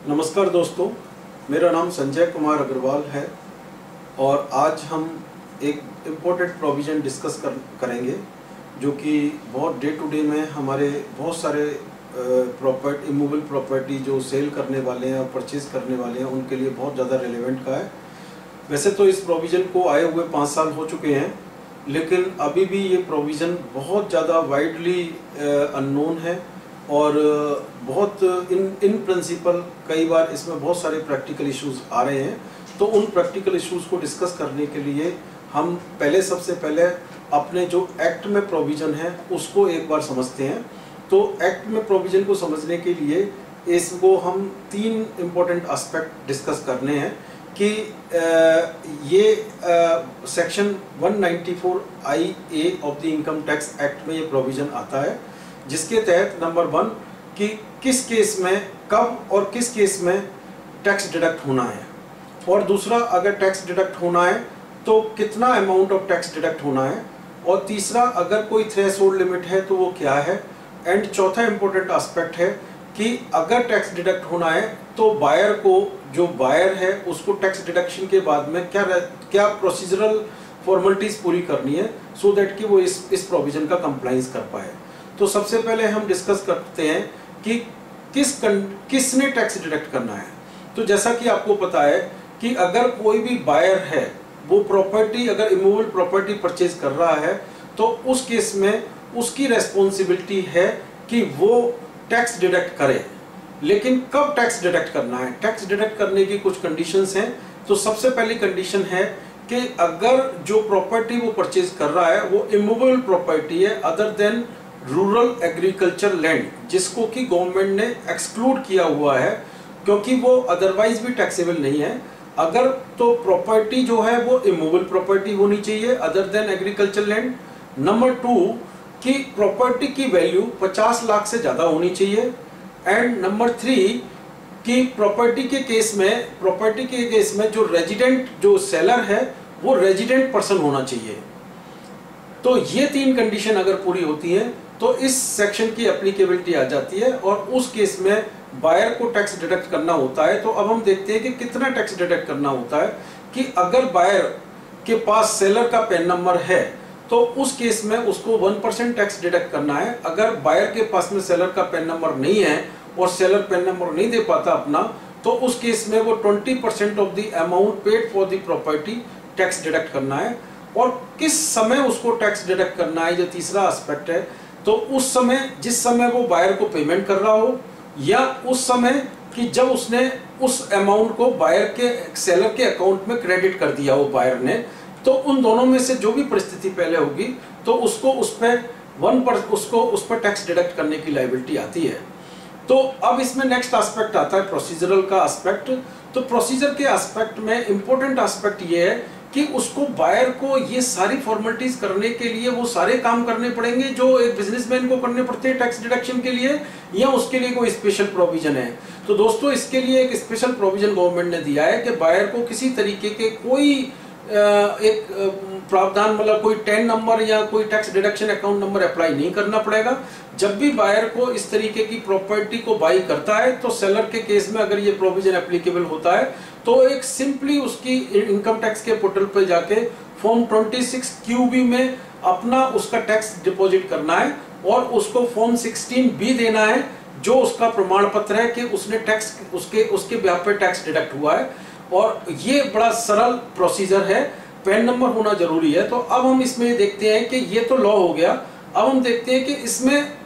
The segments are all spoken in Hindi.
नमस्कार दोस्तों, मेरा नाम संजय कुमार अग्रवाल है और आज हम एक इम्पोर्टेंट प्रोविज़न डिस्कस कर, करेंगे, जो कि बहुत डे टू डे में हमारे बहुत सारे प्रॉपर्टी इमूवल प्रॉपर्टी जो सेल करने वाले हैं और परचेज करने वाले हैं, उनके लिए बहुत ज़्यादा रेलेवेंट का है। वैसे तो इस प्रोविज़न को आए हुए पाँच साल हो चुके हैं, लेकिन अभी भी ये प्रोविज़न बहुत ज़्यादा वाइडली अननोन है। और बहुत इन इन प्रिंसिपल कई बार इसमें बहुत सारे प्रैक्टिकल इश्यूज़ आ रहे हैं। तो उन प्रैक्टिकल इश्यूज़ को डिस्कस करने के लिए हम पहले, सबसे पहले अपने जो एक्ट में प्रोविज़न है, उसको एक बार समझते हैं। तो एक्ट में प्रोविज़न को समझने के लिए इसको हम तीन इम्पोर्टेंट एस्पेक्ट डिस्कस करने हैं कि ये section 194 I A of the income tax act में ये प्रोविज़न आता है। जिसके तहत नंबर वन कि किस केस में कब और किस केस में टैक्स डिडक्ट होना है। और दूसरा, अगर टैक्स डिडक्ट होना है तो कितना अमाउंट ऑफ़ टैक्स डिडक्ट होना है। और तीसरा, अगर कोई थ्रेस लिमिट है तो वो क्या है? एंड चौथा इम्पोर्टेंट आस्पेक्ट है कि अगर टैक्स डिडक्ट होना है तो बायर को, जो बायर है, उसको टैक्स डिडक्शन के बाद में क्या क्या प्रोसीजरल फॉर्मेलिटीज पूरी करनी है सो so दैट कि वो इस इस प्रोविज़न का कंप्लाइंस कर पाए। तो सबसे पहले हम डिस्कस करते हैं कि किस किसने टैक्स डिडक्ट करना है। तो जैसा कि आपको पता है कि अगर कोई भी बायर है, वो प्रॉपर्टी अगर इमूवल प्रॉपर्टी परचेज कर रहा है तो उस केस में उसकी रेस्पॉन्सिबिलिटी है कि वो टैक्स डिडक्ट करे। लेकिन कब टैक्स डिडक्ट करना है? टैक्स डिडक्ट करने की कुछ कंडीशंस हैं। तो सबसे पहली कंडीशन है कि अगर जो प्रॉपर्टी वो परचेज कर रहा है, वो इमूवल प्रॉपर्टी है other than rural agriculture land जिसको कि गवर्नमेंट ने एक्सक्लूड किया हुआ है, क्योंकि वो अदरवाइज़ भी टैक्सेबल नहीं है। अगर तो प्रॉपर्टी जो है, वो इमूवल प्रॉपर्टी होनी चाहिए other than agriculture land number two कि प्रॉपर्टी की वैल्यू 50 लाख से ज़्यादा होनी चाहिए। एंड नंबर थ्री कि प्रॉपर्टी के केस में प्रॉपर्टी के केस में जो रेजिडेंट जो सेलर है, वो रेजिडेंट पर्सन होना चाहिए। तो ये तीन कंडीशन अगर पूरी होती है तो इस सेक्शन की एप्लीकेबिलिटी आ जाती है और उस केस में बायर को टैक्स डिडक्ट करना होता है। तो अब हम देखते हैं कि कितना टैक्स डिडक्ट करना होता है कि अगर बायर के पास सेलर का पेन नंबर है तो उस केस में उसको वन परसेंट टैक्स डिडक्ट करना है। अगर बायर के पास में सेलर का पेन नंबर नहीं है और सेलर पेन नंबर नहीं दे पाता अपना तो उस केस में वो twenty percent of the amount paid for the property tax deduct करना है। और किस समय उसको टैक्स डिडक्ट करना है जो तीसरा एस्पेक्ट है। तो उस समय, जिस समय वो बायर को पेमेंट कर रहा हो, या उस समय कि जब उसने उस अमाउंट को बायर के सेलर के अकाउंट में क्रेडिट कर दिया हो बायर ने तो उन दोनों में से जो भी परिस्थिति पहले होगी तो उसको उस पर वन पर, उसको उस पर टैक्स डिडक्ट करने की लाइबिलिटी आती है। तो अब इसमें नेक्स्ट एस्पेक्ट आता है प्रोसीजरल का एस्पेक्ट तो प्रोसीजर के एस्पेक्ट में इम्पोर्टेंट एस्पेक्ट ये है कि उसको बायर को ये सारी फॉर्मेलिटीज करने के लिए वो सारे काम करने पड़ेंगे जो एक बिजनेसमैन को करने पड़ते हैं टैक्स डिडक्शन के लिए, या उसके लिए कोई स्पेशल प्रोविज़न है। तो दोस्तों, इसके लिए एक स्पेशल प्रोविज़न गवर्नमेंट ने दिया है कि बायर को किसी तरीके के कोई एक प्रावधान मतलब कोई टेन नंबर या कोई tax deduction account number apply नहीं करना पड़ेगा। जब भी बायर को इस तरीके की प्रॉपर्टी को बाई करता है तो सेलर के केस में अगर ये प्रोविज़न एप्लीकेबल होता है तो एक सिंपली उसकी इनकम टैक्स के पोर्टल पर जाके फॉर्म 26 क्यूबी में अपना उसका टैक्स डिपॉजिट करना है और उसको फॉर्म 16 बी देना है, जो उसका प्रमाण पत्र है कि उसने टैक्स उसके उसके ब्याह पर टैक्स डिडक्ट हुआ है। और ये बड़ा सरल प्रोसीजर है पैन नंबर होना ज़रूरी है। तो अब हम इसमें देखते हैं कि ये तो लॉ हो गया। अब हम देखते हैं कि इसमें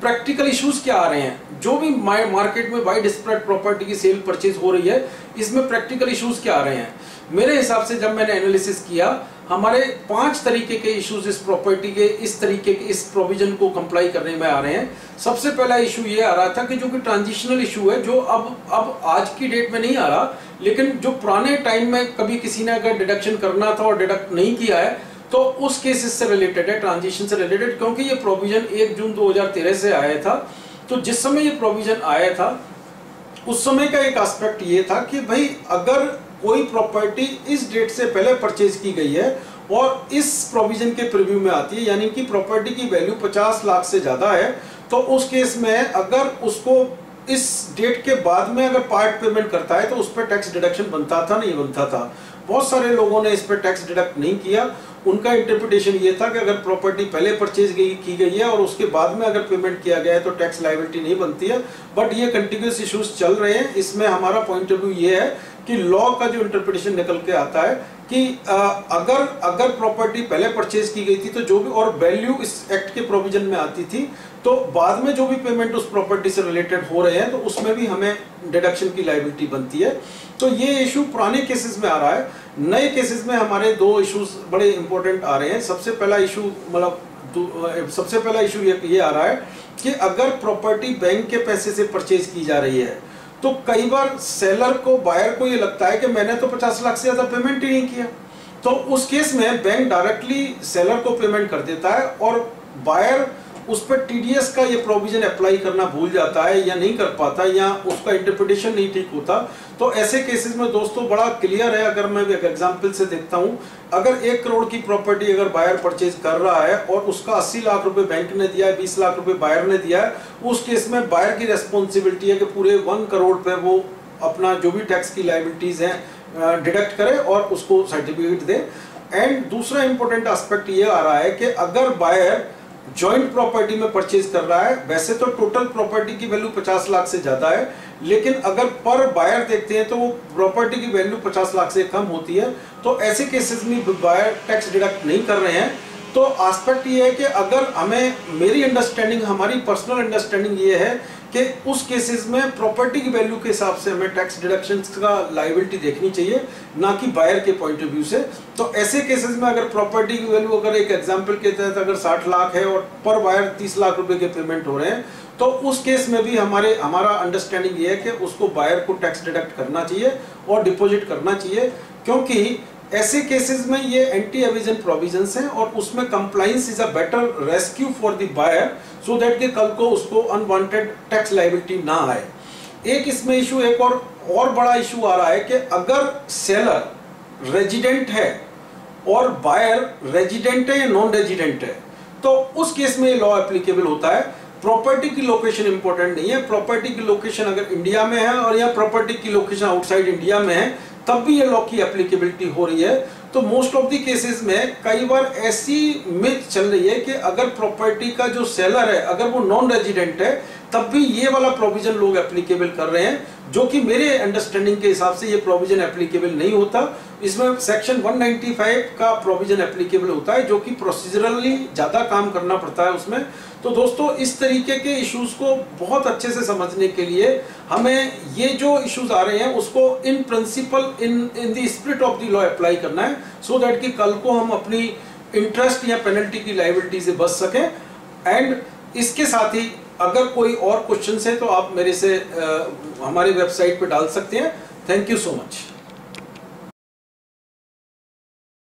प्रैक्टिकल इश्यूज़ क्या आ रहे हैं? जो भी मार्केट में वाइड स्प्रेड प्रॉपर्टी की सेल परचेज हो रही है, इसमें प्रैक्टिकल इश्यूज़ क्या आ रहे हैं? मेरे हिसाब से जब मैंने एनालिसिस किया, हमारे पाँच तरीके के इश्यूज़ इस प्रॉपर्टी के, इस तरीके के, इस प्रोविज़न को कंप्लाई करने में आ रहे हैं। सबसे पहला इशू ये आ रहा था कि जो कि ट्रांजिशनल इशू है, जो अब अब आज की डेट में नहीं आ रहा, लेकिन जो पुराने टाइम में कभी किसी ने अगर डिडक्शन करना था और डिडक्ट नहीं किया है तो उस केसेस से रिलेटेड है ट्रांजिशन से रिलेटेड क्योंकि ये प्रोविज़न एक जून 2013 से आया था। तो जिस समय ये प्रोविज़न आया था, उस समय का एक एस्पेक्ट ये था कि भाई, अगर कोई प्रॉपर्टी इस डेट से पहले परचेज की गई है और इस प्रोविज़न के प्रिव्यू में आती है, यानी कि प्रॉपर्टी की वैल्यू 50 लाख से ज़्यादा है तो उस केस में अगर उसको इस डेट के बाद में अगर पार्ट पेमेंट करता है तो उस पर टैक्स डिडक्शन बनता था, नहीं बनता था। बहुत सारे लोगों ने इस पर टैक्स डिडक्ट नहीं किया। उनका इंटरप्रिटेशन ये था कि अगर प्रॉपर्टी पहले परचेज की गई है और उसके बाद में अगर पेमेंट किया गया है तो टैक्स लाइबिलिटी नहीं बनती है। बट ये कंटिन्यूस इशूज चल रहे हैं। इसमें हमारा पॉइंट ऑफ़ व्यू ये है कि लॉ का जो इंटरप्रिटेशन निकल के आता है कि आ, अगर अगर प्रॉपर्टी पहले परचेज की गई थी तो जो भी और वैल्यू इस एक्ट के प्रोविज़न में आती थी तो बाद में जो भी पेमेंट उस प्रॉपर्टी से रिलेटेड हो रहे हैं तो उसमें भी हमें डिडक्शन की लाइबिलिटी बनती है। तो ये इशू पुराने केसेस में आ रहा है। नए केसेस में हमारे दो इश्यूज़ बड़े इंपॉर्टेंट आ रहे हैं। सबसे पहला इशू मतलब सबसे पहला इशू ये, ये आ रहा है कि अगर प्रॉपर्टी बैंक के पैसे से परचेज की जा रही है तो कई बार सेलर को बायर को ये लगता है कि मैंने तो 50 लाख से ज़्यादा पेमेंट ही नहीं किया। तो उस केस में बैंक डायरेक्टली सेलर को पेमेंट कर देता है और बायर उस पर टीडीएस का ये प्रोविज़न अप्लाई करना भूल जाता है या नहीं कर पाता या उसका इंटरप्रिटेशन नहीं ठीक होता तो ऐसे केसेस में दोस्तों बड़ा क्लियर है। अगर मैं एक एग्जांपल से देखता हूँ, अगर एक करोड़ की प्रॉपर्टी अगर बायर परचेज कर रहा है और उसका अस्सी लाख रुपए बैंक ने दिया है, बीस लाख रुपए बायर ने दिया है, उस केस में बायर की रेस्पॉन्सिबिलिटी है कि पूरे वन करोड़ पे वो अपना जो भी टैक्स की लाइबिलिटीज हैं डिडक्ट करे और उसको सर्टिफिकेट दे। एंड दूसरा इंपॉर्टेंट एस्पेक्ट ये आ रहा है कि अगर बायर ज्वाइंट प्रॉपर्टी में परचेज कर रहा है, वैसे तो टोटल प्रॉपर्टी की वैल्यू 50 लाख से ज़्यादा है, लेकिन अगर पर बायर देखते हैं तो वो प्रॉपर्टी की वैल्यू 50 लाख से कम होती है। तो ऐसे केसेस में बायर टैक्स डिडक्ट नहीं कर रहे हैं। तो आस्पेक्ट ये है कि अगर हमें, मेरी अंडरस्टैंडिंग हमारी पर्सनल अंडरस्टैंडिंग ये है कि उस केसेस में प्रॉपर्टी की वैल्यू के हिसाब से हमें टैक्स डिडक्शन का लाइबिलिटी देखनी चाहिए, ना कि बायर के पॉइंट ऑफ़ व्यू से। तो ऐसे केसेस में अगर प्रॉपर्टी की वैल्यू अगर एक एग्जांपल के तहत अगर 60 लाख है और पर बायर 30 लाख रुपए के पेमेंट हो रहे हैं तो उस केस में भी हमारे, हमारा अंडरस्टैंडिंग ये है कि उसको बायर को टैक्स डिडक्ट करना चाहिए और डिपोजिट करना चाहिए, क्योंकि ऐसे केसेस में ये एंटी एविजन प्रोविजंस हैं और उसमें compliance is a better rescue for the buyer so that के कल को उसको अनवांटेड टैक्स लाइबिलिटी ना आए। एक इसमें इशू एक और और बड़ा इशू आ रहा है कि अगर सेलर रेजिडेंट है और बायर रेजिडेंट है या नॉन रेजिडेंट है तो उस केस में लॉ एप्लीकेबल होता है। प्रॉपर्टी की लोकेशन इंपॉर्टेंट नहीं है। प्रॉपर्टी की लोकेशन अगर इंडिया में है और या प्रॉपर्टी की लोकेशन आउटसाइड इंडिया में है, तब भी ये लॉ की एप्लीकेबिलिटी हो रही है। तो मोस्ट ऑफ़ दी केसेस में कई बार ऐसी मिथ चल रही है कि अगर प्रॉपर्टी का जो सेलर है, अगर वो नॉन रेजिडेंट है, तब भी ये वाला प्रोविज़न लोग एप्लीकेबल कर रहे हैं। जो कि मेरे अंडरस्टैंडिंग के हिसाब से ये प्रोविज़न एप्लीकेबल नहीं होता। इसमें सेक्शन 195 का प्रोविज़न एप्लीकेबल होता है, जो कि प्रोसीजरली ज़्यादा काम करना पड़ता है उसमें। तो दोस्तों, इस तरीके के इश्यूज़ को बहुत अच्छे से समझने के लिए हमें ये जो इश्यूज़ आ रहे हैं, उसको in principle in in the spirit of the law apply करना है सो so दैट कि कल को हम अपनी इंटरेस्ट या पेनल्टी की लाइबिलिटी से बच सकें। एंड इसके साथ ही अगर कोई और क्वेश्चन है तो आप मेरे से आ, हमारी वेबसाइट पर डाल सकते हैं। Thank you so much